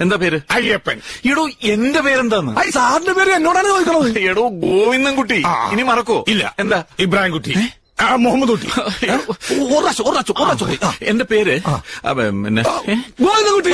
എന്താ പേര്? അയ്യപ്പൻ. എടോ എന്റെ പേരെന്താന്ന്? ഐ സാറിന്റെ പേര് എന്നോടാണ് ചോദിക്കണത്. എടോ ഗോവിന്ദൻകുട്ടി. ഇനി മറക്കോ? ഇല്ല. എന്താ? ഇബ്രാഹിം കുട്ടി മുഹമ്മദ് കുട്ടി എന്റെ പേര്? പിന്നെ. ഏ? ഗോവിന്ദൻകുട്ടി.